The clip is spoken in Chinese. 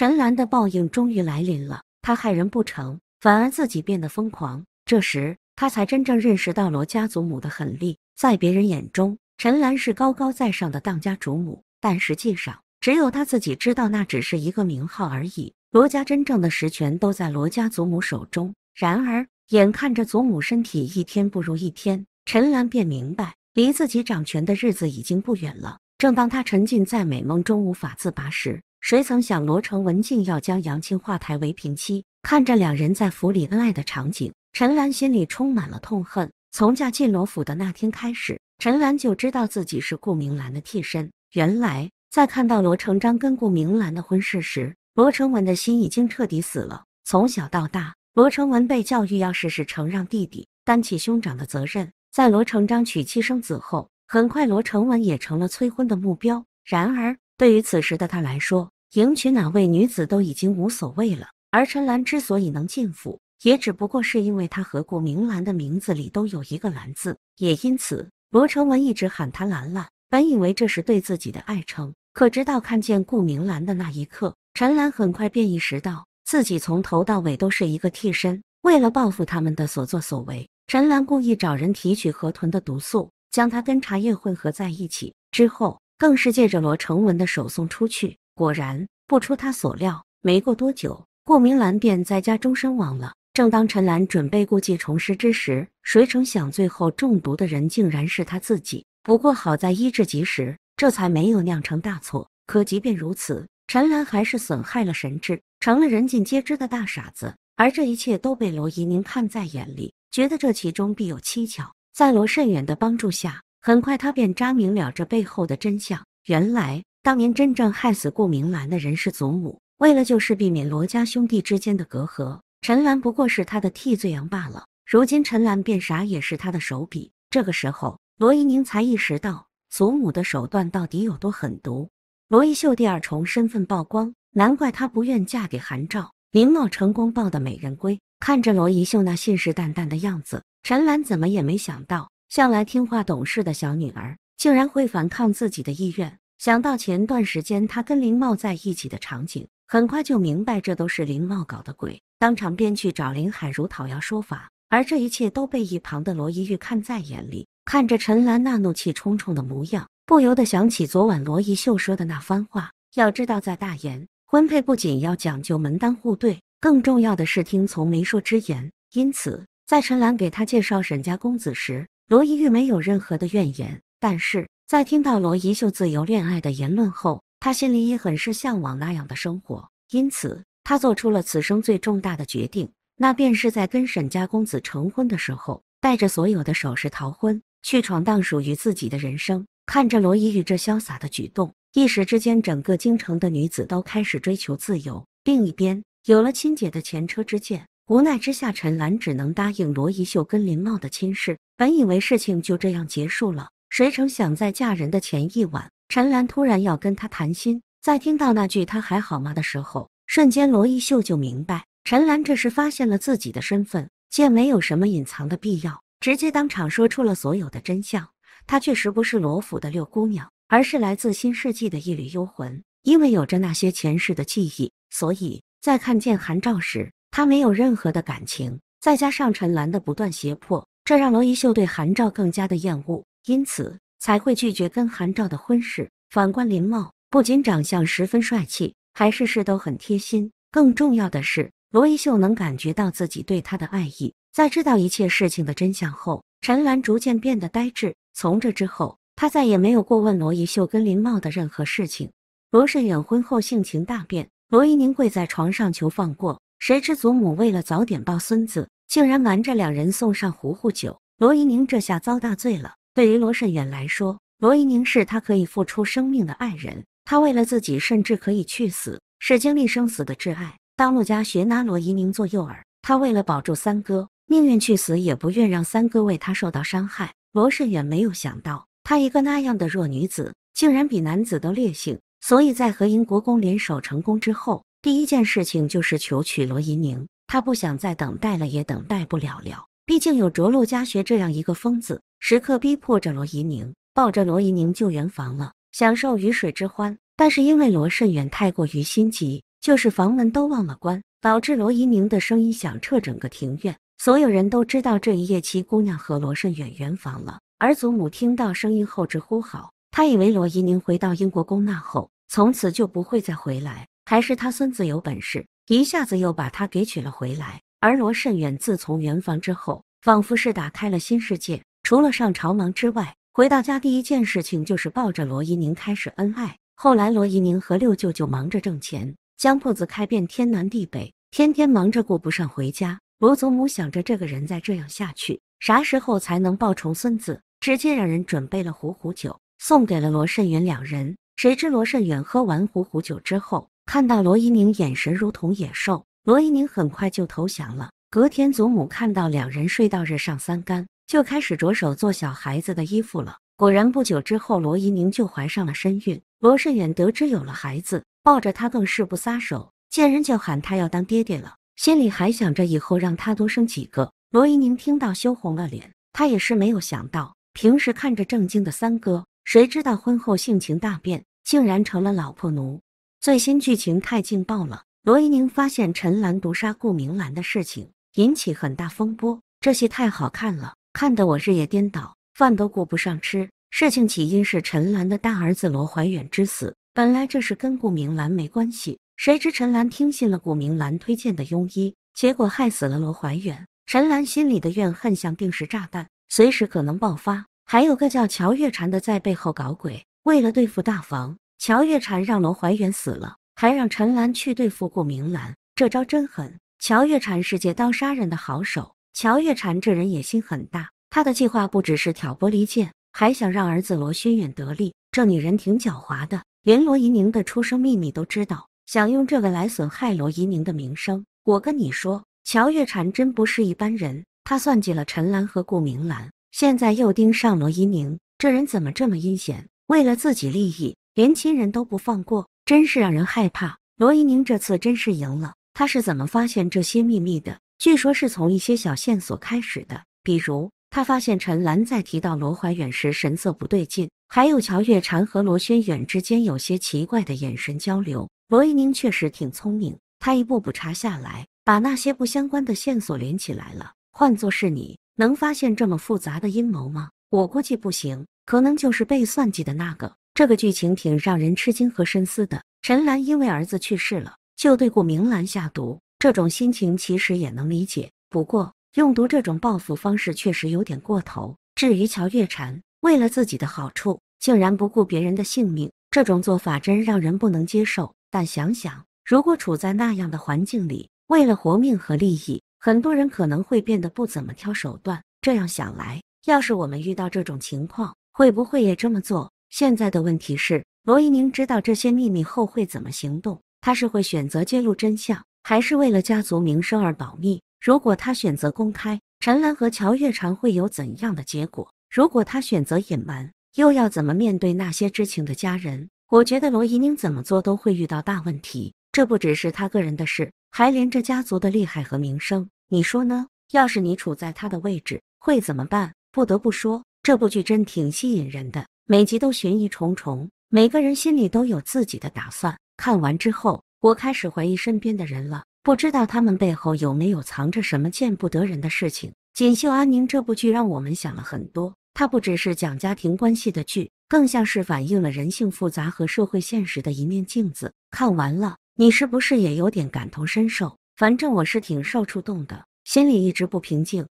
陈兰的报应终于来临了，他害人不成，反而自己变得疯狂。这时，他才真正认识到罗家祖母的狠厉。在别人眼中，陈兰是高高在上的当家主母，但实际上，只有他自己知道，那只是一个名号而已。罗家真正的实权都在罗家祖母手中。然而，眼看着祖母身体一天不如一天，陈兰便明白，离自己掌权的日子已经不远了。正当他沉浸在美梦中无法自拔时，谁曾想罗成文竟要将杨青化台为平妻？看着两人在府里恩爱的场景，陈兰心里充满了痛恨。从嫁进罗府的那天开始，陈兰就知道自己是顾明兰的替身。原来，在看到罗成章跟顾明兰的婚事时，罗成文的心已经彻底死了。从小到大，罗成文被教育要事事承让弟弟，担起兄长的责任。在罗成章娶妻生子后，很快，罗成文也成了催婚的目标。然而，对于此时的他来说，迎娶哪位女子都已经无所谓了。而陈兰之所以能进府，也只不过是因为她和顾明兰的名字里都有一个“兰”字，也因此，罗成文一直喊她“兰兰”。本以为这是对自己的爱称，可直到看见顾明兰的那一刻，陈兰很快便意识到自己从头到尾都是一个替身。为了报复他们的所作所为，陈兰故意找人提取河豚的毒素。将它跟茶叶混合在一起之后，更是借着罗成文的手送出去。果然，不出他所料，没过多久，顾明兰便在家中身亡了。正当陈兰准备故技重施之时，谁成想最后中毒的人竟然是他自己。不过好在医治及时，这才没有酿成大错。可即便如此，陈兰还是损害了神智，成了人尽皆知的大傻子。而这一切都被罗怡宁看在眼里，觉得这其中必有蹊跷。在罗慎远的帮助下，很快他便查明了这背后的真相。原来，当年真正害死顾明兰的人是祖母。为了就是避免罗家兄弟之间的隔阂，陈兰不过是他的替罪羊罢了。如今陈兰变傻也是他的手笔。这个时候，罗一宁才意识到祖母的手段到底有多狠毒。罗一秀第二重身份曝光，难怪她不愿嫁给韩照。林茂成功抱得美人归，看着罗一秀那信誓旦旦的样子。陈兰怎么也没想到，向来听话懂事的小女儿竟然会反抗自己的意愿。想到前段时间她跟林茂在一起的场景，很快就明白这都是林茂搞的鬼，当场便去找林海如讨要说法。而这一切都被一旁的罗一玉看在眼里，看着陈兰那怒气冲冲的模样，不由得想起昨晚罗一秀说的那番话。要知道，在大言，婚配不仅要讲究门当户对，更重要的是听从媒妁之言。因此。在陈兰给他介绍沈家公子时，罗一玉没有任何的怨言。但是在听到罗一秀自由恋爱的言论后，她心里也很是向往那样的生活。因此，她做出了此生最重大的决定，那便是在跟沈家公子成婚的时候，带着所有的首饰逃婚，去闯荡属于自己的人生。看着罗一玉这潇洒的举动，一时之间，整个京城的女子都开始追求自由。另一边，有了亲姐的前车之鉴。无奈之下，陈兰只能答应罗一秀跟林茂的亲事。本以为事情就这样结束了，谁成想在嫁人的前一晚，陈兰突然要跟他谈心。在听到那句“他还好吗”的时候，瞬间罗一秀就明白，陈兰这是发现了自己的身份，见没有什么隐藏的必要，直接当场说出了所有的真相。她确实不是罗府的六姑娘，而是来自新世纪的一缕幽魂。因为有着那些前世的记忆，所以在看见韩照时。他没有任何的感情，再加上陈兰的不断胁迫，这让罗一秀对韩照更加的厌恶，因此才会拒绝跟韩照的婚事。反观林茂，不仅长相十分帅气，还事事都很贴心。更重要的是，罗一秀能感觉到自己对他的爱意。在知道一切事情的真相后，陈兰逐渐变得呆滞。从这之后，他再也没有过问罗一秀跟林茂的任何事情。罗慎远婚后性情大变，罗一宁跪在床上求放过。谁知祖母为了早点抱孙子，竟然瞒着两人送上糊糊酒。罗一宁这下遭大罪了。对于罗慎远来说，罗一宁是他可以付出生命的爱人，他为了自己甚至可以去死，是经历生死的挚爱。当陆家学拿罗一宁做诱饵，他为了保住三哥，宁愿去死也不愿让三哥为他受到伤害。罗慎远没有想到，他一个那样的弱女子，竟然比男子都烈性，所以在和英国公联手成功之后。第一件事情就是求娶罗怡宁，他不想再等待了，也等待不了了。毕竟有着陆家学这样一个疯子，时刻逼迫着罗怡宁，抱着罗怡宁救圆房了，享受鱼水之欢。但是因为罗慎远太过于心急，就是房门都忘了关，导致罗一宁的声音响彻整个庭院。所有人都知道这一夜七姑娘和罗慎远圆房了。而祖母听到声音后直呼好，她以为罗一宁回到英国公那后，从此就不会再回来，还是他孙子有本事，一下子又把他给娶了回来。而罗慎远自从圆房之后，仿佛是打开了新世界，除了上朝忙之外，回到家第一件事情就是抱着罗一宁开始恩爱。后来罗一宁和六舅舅忙着挣钱，将铺子开遍天南地北，天天忙着顾不上回家。罗祖母想着这个人再这样下去，啥时候才能抱重孙子？直接让人准备了壶壶酒，送给了罗慎远两人。谁知罗慎远喝完壶壶酒之后，看到罗一宁眼神如同野兽，罗一宁很快就投降了。隔天，祖母看到两人睡到日上三竿，就开始着手做小孩子的衣服了。果然，不久之后，罗一宁就怀上了身孕。罗慎远得知有了孩子，抱着他更是不撒手，见人就喊他要当爹爹了，心里还想着以后让他多生几个。罗一宁听到羞红了脸，他也是没有想到。平时看着正经的三哥，谁知道婚后性情大变，竟然成了老婆奴。最新剧情太劲爆了！罗一宁发现陈兰毒杀顾明兰的事情引起很大风波，这戏太好看了，看得我日夜颠倒，饭都顾不上吃。事情起因是陈兰的大儿子罗怀远之死，本来这是跟顾明兰没关系，谁知陈兰听信了顾明兰推荐的庸医，结果害死了罗怀远。陈兰心里的怨恨像定时炸弹。随时可能爆发。还有个叫乔月婵的在背后搞鬼，为了对付大房，乔月婵让罗怀远死了，还让陈兰去对付顾明兰。这招真狠！乔月婵是借刀杀人的好手。乔月婵这人野心很大，他的计划不只是挑拨离间，还想让儿子罗轩远得利。这女人挺狡猾的，连罗怡宁的出生秘密都知道，想用这个来损害罗怡宁的名声。我跟你说，乔月婵真不是一般人。他算计了陈兰和顾明兰，现在又盯上罗怡宁，这人怎么这么阴险？为了自己利益，连亲人都不放过，真是让人害怕。罗一宁这次真是赢了。他是怎么发现这些秘密的？据说是从一些小线索开始的，比如他发现陈兰在提到罗怀远时神色不对劲，还有乔月婵和罗轩远之间有些奇怪的眼神交流。罗一宁确实挺聪明，他一步步查下来，把那些不相关的线索连起来了。换做是你，能发现这么复杂的阴谋吗？我估计不行，可能就是被算计的那个。这个剧情挺让人吃惊和深思的。陈兰因为儿子去世了，就对顾明兰下毒，这种心情其实也能理解。不过用毒这种报复方式确实有点过头。至于乔月婵，为了自己的好处，竟然不顾别人的性命，这种做法真让人不能接受。但想想，如果处在那样的环境里，为了活命和利益。很多人可能会变得不怎么挑手段。这样想来，要是我们遇到这种情况，会不会也这么做？现在的问题是，罗一宁知道这些秘密后会怎么行动？他是会选择揭露真相，还是为了家族名声而保密？如果他选择公开，陈兰和乔月婵会有怎样的结果？如果他选择隐瞒，又要怎么面对那些知情的家人？我觉得罗一宁怎么做都会遇到大问题。这不只是他个人的事。还连着家族的厉害和名声，你说呢？要是你处在他的位置，会怎么办？不得不说，这部剧真挺吸引人的，每集都悬疑重重，每个人心里都有自己的打算。看完之后，我开始怀疑身边的人了，不知道他们背后有没有藏着什么见不得人的事情。《锦绣安宁》这部剧让我们想了很多，它不只是讲家庭关系的剧，更像是反映了人性复杂和社会现实的一面镜子。看完了。你是不是也有点感同身受？反正我是挺受触动的，心里一直不平静。